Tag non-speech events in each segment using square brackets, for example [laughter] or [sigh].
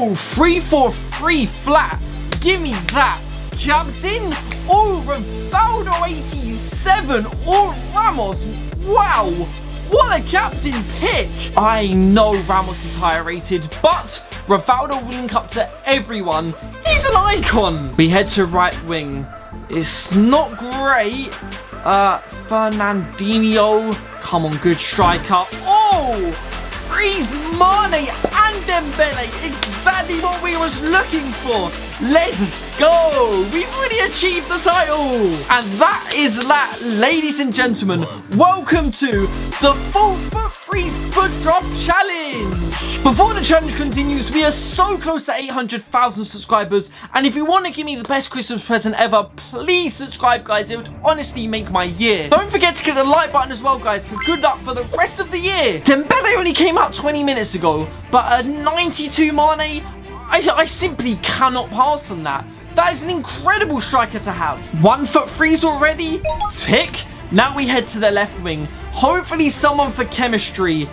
Oh, three for three flat. Give me that. Captain. Oh, Rivaldo 87. Oh, Ramos. Wow. What a captain pick. I know Ramos is higher rated, but Rivaldo will link up to everyone. He's an icon. We head to right wing. It's not great. Uh, Fernandinho. Come on, good striker. Oh! Freeze Mane and Dembele. Exactly what we was looking for. Let's go. We've already achieved the title. And that is that, ladies and gentlemen. Welcome to the Full Foot Freeze Foot Drop Challenge. Before the challenge continues, we are so close to 800,000 subscribers. And if you want to give me the best Christmas present ever, please subscribe, guys. It would honestly make my year. Don't forget to click the like button as well, guys, for good luck for the rest of the year. Dembele only came out 20 minutes ago, but a 92 Mane, I, I simply cannot pass on that. That is an incredible striker to have. One foot freeze already. Tick. Now we head to the left wing. Hopefully someone for chemistry.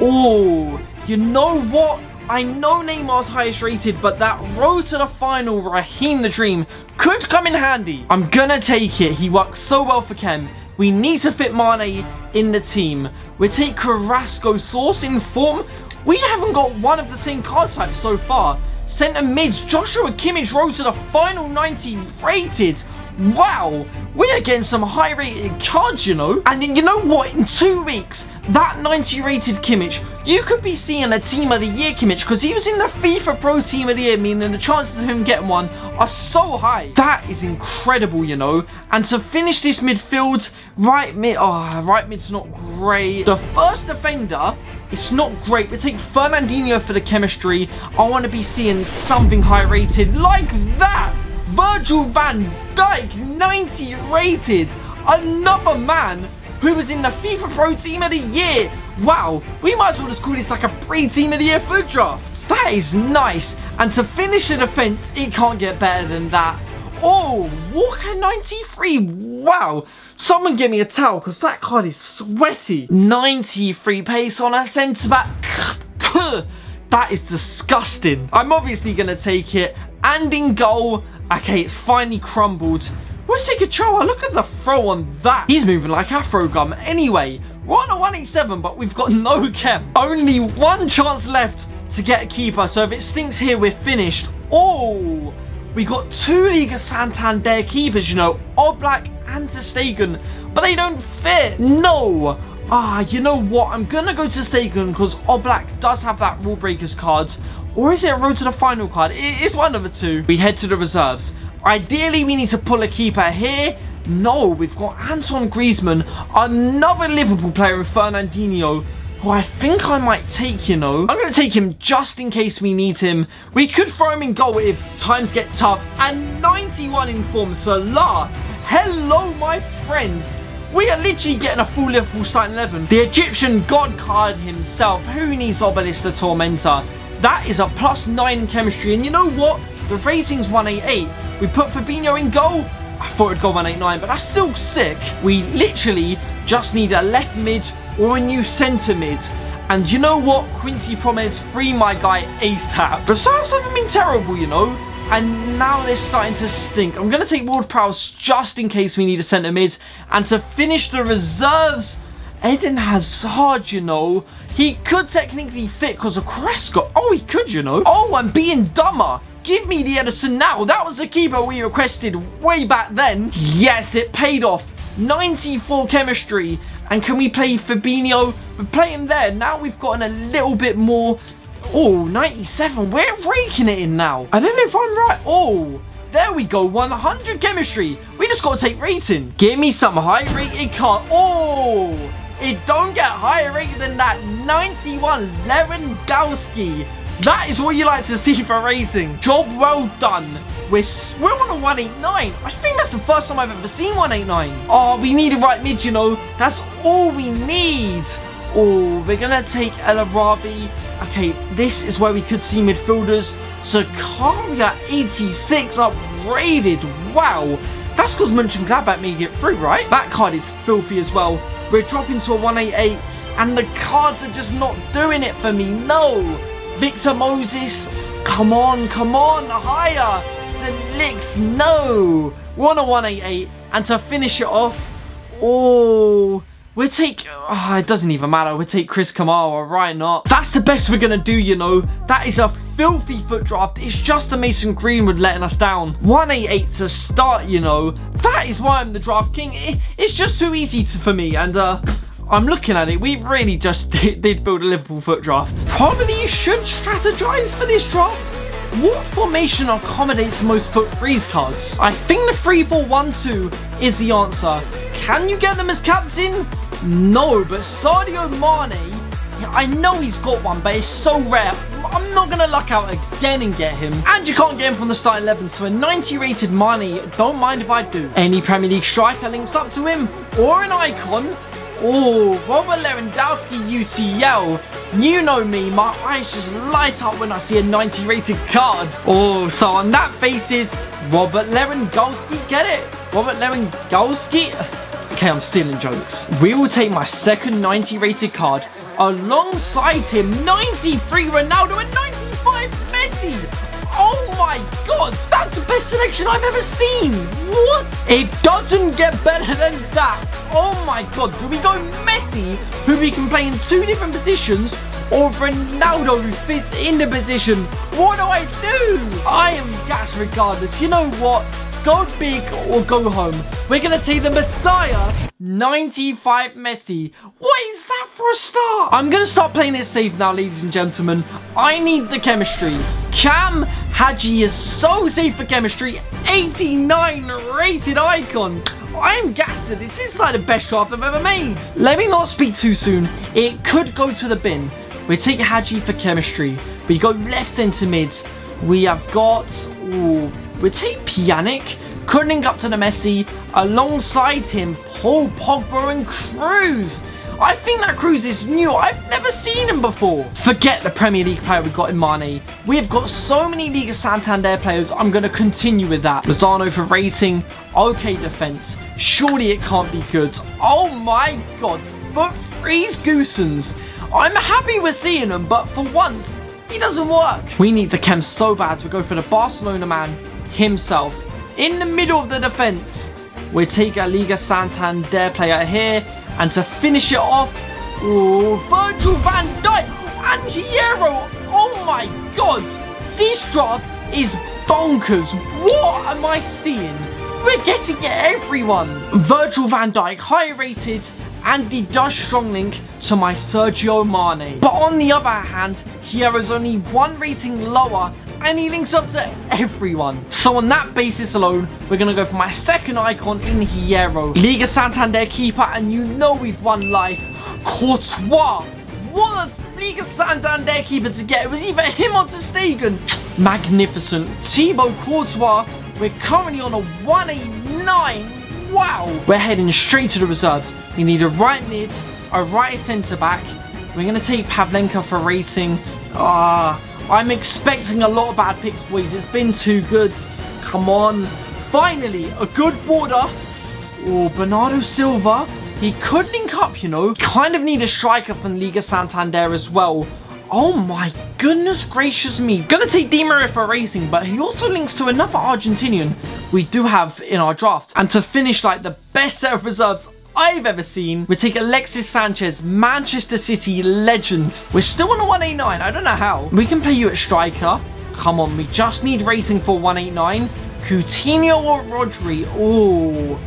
Oh, you know what? I know Neymar's highest rated, but that road to the final, Raheem the Dream, could come in handy. I'm gonna take it. He works so well for Chem. We need to fit Mane in the team. We take Carrasco Source in form. We haven't got one of the same card types so far. Centre mids, Joshua Kimmich road to the final 90 rated. Wow, we are getting some high rated cards, you know. And you know what? In two weeks, that 90 rated Kimmich, you could be seeing a Team of the Year Kimmich because he was in the FIFA Pro Team of the Year, meaning the chances of him getting one are so high. That is incredible, you know. And to finish this midfield, right mid, oh, right mid's not great. The first defender, it's not great. We take Fernandinho for the chemistry. I want to be seeing something high rated like that. Virgil van Dijk, 90 rated. Another man who was in the FIFA Pro Team of the Year. Wow, we might as well just call this like a pre-Team of the Year foot draft. That is nice. And to finish the defense, it can't get better than that. Oh, Walker 93. Wow. Someone give me a towel because that card is sweaty. 93 pace on a centre back. That is disgusting. I'm obviously going to take it. And in goal, Okay, it's finally crumbled. Where's Ikachoa? Look at the throw on that. He's moving like Afro Gum. Anyway, we're on a 187, but we've got no chem. Only one chance left to get a keeper. So if it stinks here, we're finished. Oh, we got two Liga Santander keepers, you know, Oblak and Stegen, but they don't fit. No. Ah, you know what? I'm going to go to Stegen because Oblak does have that Rule Breakers cards. Or is it a road to the final card? It's one of the two. We head to the reserves. Ideally, we need to pull a keeper here. No, we've got Antoine Griezmann, another Liverpool player in Fabinho, who I think I might take, you know. I'm going to take him just in case we need him. We could throw him in goal if times get tough. And 91 in form, Salah. Hello, my friends. We are literally getting a full Liverpool starting 11. The Egyptian god card himself. Who needs Obelisk the Tormentor? That is a plus 9 in chemistry. And you know what? The rating's 188. We put Fabinho in goal. I thought it'd go 189, but that's still sick. We literally just need a left mid or a new centre mid. And you know what? Quincy Promes, free my guy ASAP. Reserves haven't been terrible, you know. And now they're starting to stink. I'm going to take Ward Prowse just in case we need a centre mid. And to finish the reserves, Eden Hazard, you know. He could technically fit because of Carrasco. Oh, he could, you know. Oh, I'm being dumber. Give me the Ederson now. That was the keeper we requested way back then. Yes, it paid off. 94 chemistry. And can we play Fabinho? We play him there. Now we've gotten a little bit more. Oh, 97. We're raking it in now. I don't know if I'm right. Oh, there we go. 100 chemistry. We just got to take rating. Give me some high rated card. Oh, it don't get higher rated than that 91 Lewandowski. That is what you like to see for racing. Job well done. We're, we're on a 189. I think that's the first time I've ever seen 189. Oh, we need a right mid, you know. That's all we need. Oh, we're going to take El Arabi. Okay, this is where we could see midfielders. Zakaria 86 upgraded. Wow. That's because Mönchengladbach made it through, right? That card is filthy as well. We're dropping to a 188 and the cards are just not doing it for me. No. Victor Moses. Come on, come on, higher. De Ligt, no. We're on a 188. And to finish it off, oh, We'll take, oh, it doesn't even matter, we'll take Chris Kamara, right not? That's the best we're gonna do, you know. That is a filthy foot draft. It's just the Mason Greenwood letting us down. 188 to start, you know. That is why I'm the draft king. It, it's just too easy to, for me, and uh, I'm looking at it, we really just [laughs] did, did build a Liverpool foot draft. Probably you should strategize for this draft. What formation accommodates the most FUT freeze cards? I think the 3-4-1-2 is the answer. Can you get them as captain? No, but Sadio Mane, I know he's got one, but it's so rare. I'm not going to luck out again and get him. And you can't get him from the starting 11, so a 90 rated Mane, don't mind if I do. Any Premier League striker links up to him, or an icon. Oh, Robert Lewandowski UCL. You know me, my eyes just light up when I see a 90 rated card. Oh, so on that basis, Robert Lewandowski, get it? Robert Lewandowski? Okay, I'm stealing jokes. We will take my second 90 rated card alongside him 93 Ronaldo and 95 Messi. Oh my god, that's the best selection I've ever seen. What? It doesn't get better than that. Oh my god, do we go Messi, who we can play in two different positions, or Ronaldo who fits in the position? What do I do? I am gassed regardless. You know what? Go big or go home. We're to take the Messiah, 95 Messi. What is that for a start? I'm to start playing it safe now, ladies and gentlemen. I need the chemistry. Cam Hagi is so safe for chemistry. 89 rated icon. I am gassed this. Is like the best draft I've ever made. Let me not speak too soon. It could go to the bin. We take Hagi for chemistry. We go left centre mid. We have got... Ooh, we take Pjanic, cutting up to the Messi, alongside him, Paul Pogba and Cruz. I think that Cruz is new. I've never seen him before. Forget the Premier League player we got in Mane. We've got so many Liga Santander players. I'm going to continue with that. Lozano for rating. Okay, defense. Surely it can't be good. Oh my god. FUT freeze Gosens. I'm happy we're seeing him, but for once, he doesn't work. We need the chem so bad. We go for the Barcelona man himself in the middle of the defense. We take a Liga Santander player here. And to finish it off, oh, Virgil van Dijk and Hierro. Oh my god. This draft is bonkers. What am I seeing? We're getting everyone. Virgil van Dijk, high rated, and he does strong link to my Sadio Mane. But on the other hand, Hierro's only one rating lower and links up to everyone. So on that basis alone, we're going to go for my second icon in Hierro. Liga Santander keeper, and you know we've won life. Courtois. What a Liga Santander keeper to get. It was either him or Stegen. Magnificent. Thibaut Courtois. We're currently on a 189. Wow. We're heading straight to the reserves. We need a right mid, a right centre back. We're going to take Pavlenka for rating. Ah. I'm expecting a lot of bad picks, boys. It's been too good. Come on. Finally, a good border. Oh, Bernardo Silva. He could link up, you know. Kind of need a striker from Liga Santander as well. Oh my goodness gracious me. Gonna take Di Maria for racing, but he also links to another Argentinian we do have in our draft. And to finish like the best set of reserves I've ever seen. We take Alexis Sanchez, Manchester City legends. We're still on a 189. I don't know how. We can play you at striker. Come on, we just need rating for 189. Coutinho or Rodri? Oh,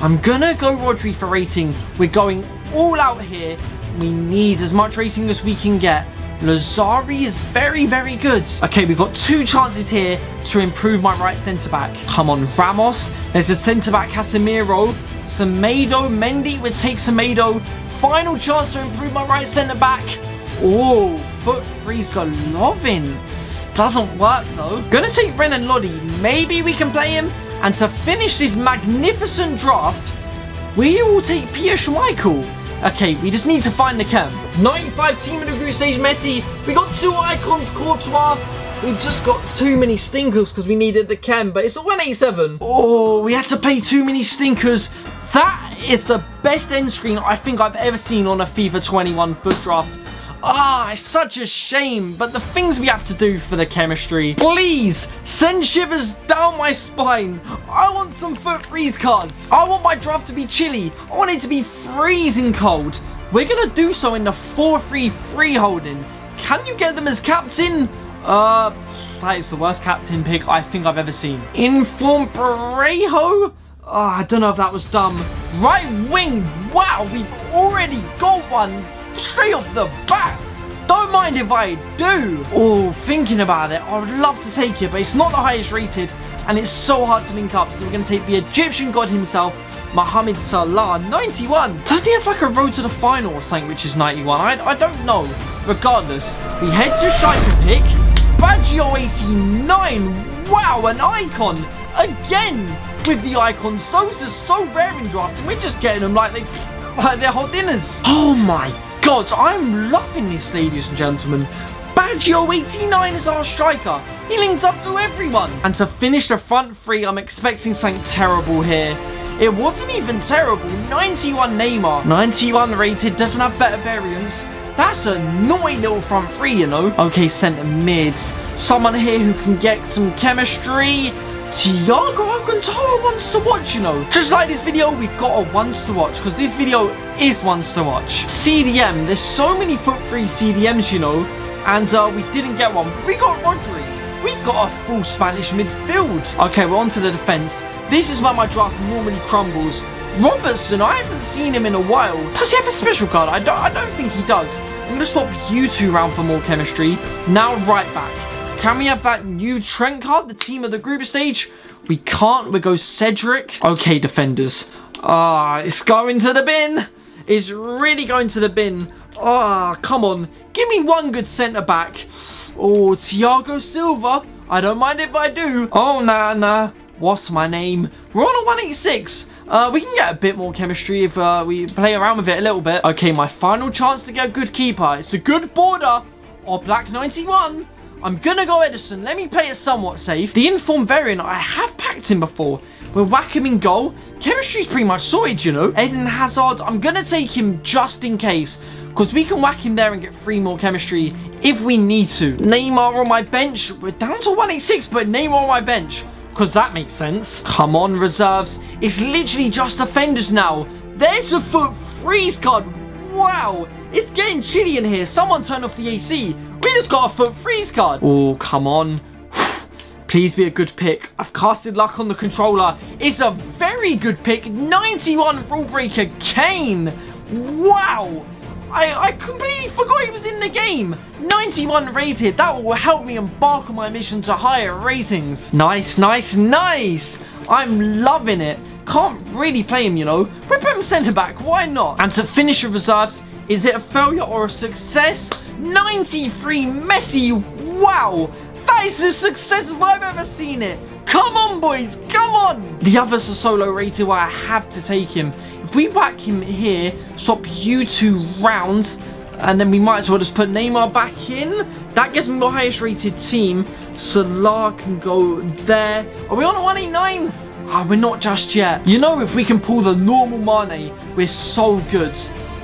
I'm gonna go Rodri for rating. We're going all out here. We need as much rating as we can get. Lazzari is very, very good. Okay, we've got two chances here to improve my right centre-back. Come on, Ramos. There's a centre-back, Casemiro. Semedo, Mendy would take Semedo. Final chance to improve my right centre-back. Oh, FUT freeze Golovin. Doesn't work, though. Gonna take Renan Lodi. Maybe we can play him. And to finish this magnificent draft, we will take Pierre Schmeichel. Okay, we just need to find the cam. 95 team in the group stage Messi. We got two icons, Courtois. We've just got too many stinkers because we needed the cam, but it's a 187. Oh, we had to pay too many stinkers. That is the best end screen I think I've ever seen on a FIFA 21 foot draft. Ah, it's such a shame, but the things we have to do for the chemistry. Please, send shivers down my spine. I want some foot freeze cards. I want my draft to be chilly. I want it to be freezing cold. We're going to do so in the 4-3-3 holding. Can you get them as captain? Uh, that is the worst captain pick I think I've ever seen. Inform Parejo? Oh, I don't know if that was dumb. Right wing. Wow, we've already got one straight off the bat. Don't mind if I do. Oh, thinking about it, I would love to take it, but it's not the highest rated, and it's so hard to link up, so we're going to take the Egyptian god himself, Mohamed Salah, 91. Doesn't he have like a road to the final or something, which is 91? I, I don't know. Regardless, we head to Striker pick. Baggio 89. Wow, an icon. Again, with the icons. Those are so rare in drafting. We're just getting them like, they, like they're hot dinners. Oh my god, I'm loving this, ladies and gentlemen. Baggio 89 is our striker. He links up to everyone. And to finish the front three, I'm expecting something terrible here. It wasn't even terrible. 91 Neymar. 91 rated, doesn't have better variants. That's a naughty little front three, you know. Okay, centre mids. Someone here who can get some chemistry. Thiago Alcantara wants to watch, you know. Just like this video, we've got a once to watch because this video is once to watch. CDM, there's so many FUT free CDMs, you know, and uh, we didn't get one. We got Rodri. We've got a full Spanish midfield. Okay, we're on to the defence. This is where my draft normally crumbles. Robertson, I haven't seen him in a while. Does he have a special card? I don't, I don't think he does. I'm going to swap you two around for more chemistry. Now right back. Can we have that new Trent card, the team of the group stage? We can't. We go Cedric. Okay, defenders. Ah, it's going to the bin. It's really going to the bin. Ah, come on. Give me one good centre back. Oh, Thiago Silva. I don't mind if I do. Oh, nah, nah. What's my name? We're on a 186. Uh, we can get a bit more chemistry if uh, we play around with it a little bit. Okay, my final chance to get a good keeper. It's a good border. Oblak 91. I'm gonna go Ederson. Let me play it somewhat safe. The informed variant, I have packed him before. We'll whack him in goal. Chemistry's pretty much sorted, you know. Eden Hazard, I'm gonna take him just in case. Because we can whack him there and get three more chemistry if we need to. Neymar on my bench. We're down to 186, but Neymar on my bench. Because that makes sense. Come on, reserves. It's literally just defenders now. There's a FUT freeze card. Wow. It's getting chilly in here. Someone turn off the AC. We just got a FUT freeze card. Oh, come on. [sighs] Please be a good pick. I've casted luck on the controller. It's a very good pick. 91 rule breaker Kane. Wow. I, I completely forgot he was in the game. 91 rated. That will help me embark on my mission to higher ratings. Nice, nice, nice. I'm loving it. Can't really play him, you know. Put him centre back. Why not? And to finish the reserves, is it a failure or a success? 93 Messi. Wow. That is the success I've ever seen it. Come on, boys. Come on. The others are solo rated where I have to take him. If we whack him here, swap you two rounds, and then we might as well just put Neymar back in. That gives me the highest rated team. Salah can go there. Are we on a 189? Ah, we're not just yet. You know, if we can pull the normal Mane, we're so good.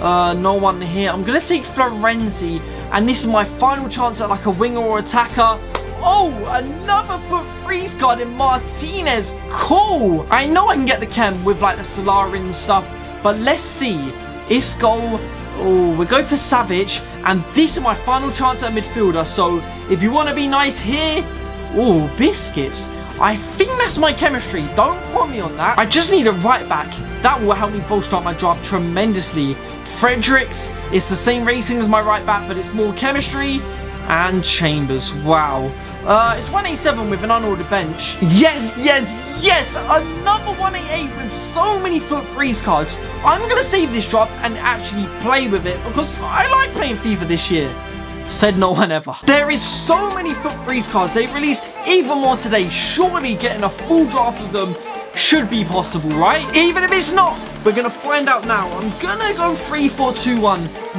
Uh, no one here. I'm going to take Florenzi. And this is my final chance at like a winger or attacker. Oh, another FUT freeze card in Martinez. Cool. I know I can get the chem with like the Salah and stuff. But let's see. Isco. Oh, we go for Savage. And this is my final chance at midfielder. So if you want to be nice here. Oh, Busquets. I think that's my chemistry. Don't quote me on that. I just need a right back. That will help me bolster up my draft tremendously. Fredericks, it's the same racing as my right back, but it's more chemistry. And Chambers, wow. Uh, it's 187 with an unordered bench. Yes, yes, yes! Another 188 with so many foot freeze cards. I'm going to save this draft and actually play with it because I like playing FIFA this year. Said no one ever. There is so many foot freeze cards. They've released even more today. Surely getting a full draft of them should be possible, right? Even if it's not, we're to find out now. I'm to go 3-4-2-1.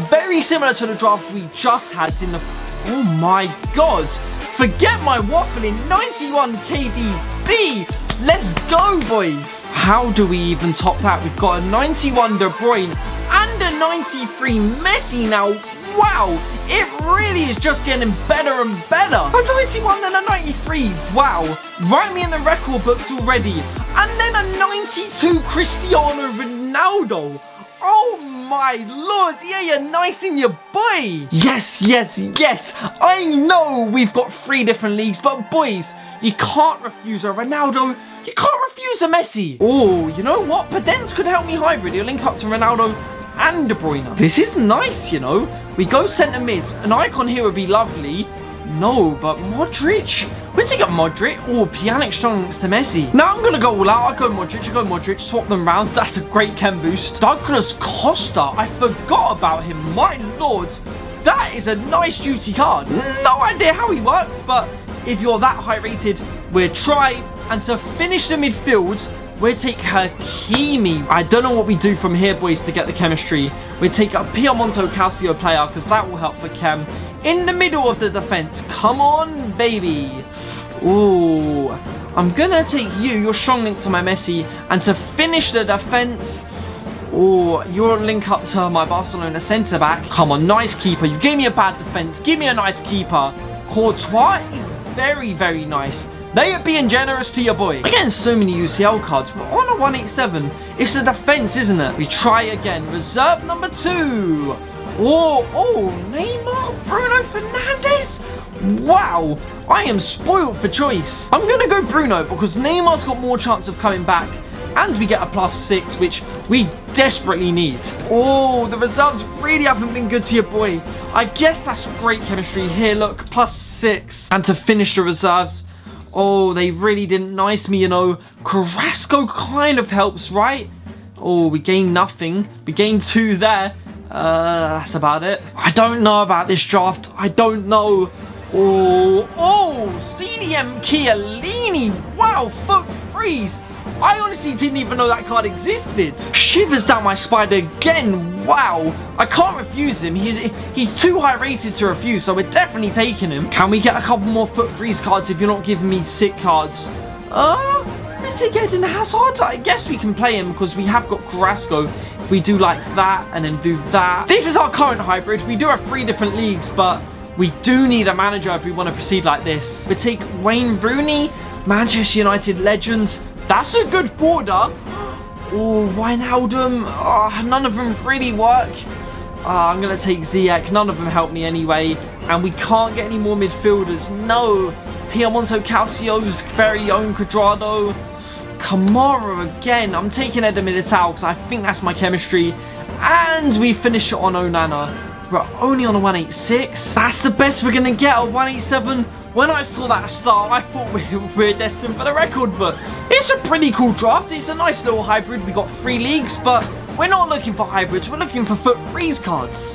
Very similar to the draft we just had in the... Oh my god. Forget my waffling 91 KDB. Let's go, boys. How do we even top that? We've got a 91 De Bruyne and a 93 Messi now. Wow, it really is just getting better and better. A 91 and a 93. Wow, write me in the record books already. And then a 92 Cristiano Ronaldo. Oh my lord, yeah, you're nice in your boy. Yes, yes, yes. I know we've got three different leagues, but boys, you can't refuse a Ronaldo. You can't refuse a Messi. Oh, you know what? Podence could help me hybrid. He'll link up to Ronaldo and De Bruyne. This is nice, you know. We go centre mid. An icon here would be lovely. No, but Modric? We'll take up Modric. Oh, Pjanic strong next to Messi. Now I'm going to go all out. I go Modric, I go Modric. Swap them round. That's a great chem boost. Douglas Costa. I forgot about him. My lord. That is a nice duty card. No idea how he works, but if you're that high rated, we'll try. And to finish the midfield, We'll take Hakimi. I don't know what we do from here, boys, to get the chemistry. We'll take a Piemonte Calcio player, because that will help for chem. In the middle of the defense. Come on, baby. Ooh. I'm to take you, your strong link to my Messi, and to finish the defense... Oh, you're link up to my Barcelona centre back. Come on, nice keeper. You gave me a bad defence. Give me a nice keeper. Courtois is very, very nice. They are being generous to your boy. We're getting so many UCL cards. We're on a 187. It's the defense, isn't it? We try again. Reserve number two. Oh, oh, Neymar, Bruno Fernandes. Wow, I am spoiled for choice. I'm going to go Bruno because Neymar's got more chance of coming back and we get a plus six, which we desperately need. Oh, the reserves really haven't been good to your boy. I guess that's great chemistry here. Look, plus six. And to finish the reserves, Oh, they really didn't nice me, you know. Carrasco kind of helps, right? Oh, we gained nothing. We gained two there. Uh, that's about it. I don't know about this draft. I don't know. Oh, oh, CDM Chiellini. Wow, foot freeze. I honestly didn't even know that card existed. Shivers down my spider again. Wow. I can't refuse him. He's he's too high rated to refuse, so we're definitely taking him. Can we get a couple more foot freeze cards if you're not giving me sick cards? Uh, take Eden Hazard. I guess we can play him because we have got Carrasco. We do like that and then do that. This is our current hybrid. We do have three different leagues, but we do need a manager if we want to proceed like this. We take Wayne Rooney, Manchester United legends, that's a good border. Oh, Wijnaldum. Oh, none of them really work. Oh, I'm going to take Ziyech. None of them help me anyway. And we can't get any more midfielders. No. Piemonte Calcio's very own Cuadrado. Kamara again. I'm taking Eder Militao because I think that's my chemistry. And we finish it on Onana. We're only on a 186. That's the best we're going to get, a 187. When I saw that star, I thought [laughs] we were destined for the record books. It's a pretty cool draft. It's a nice little hybrid. We got three leagues, but we're not looking for hybrids. We're looking for foot freeze cards.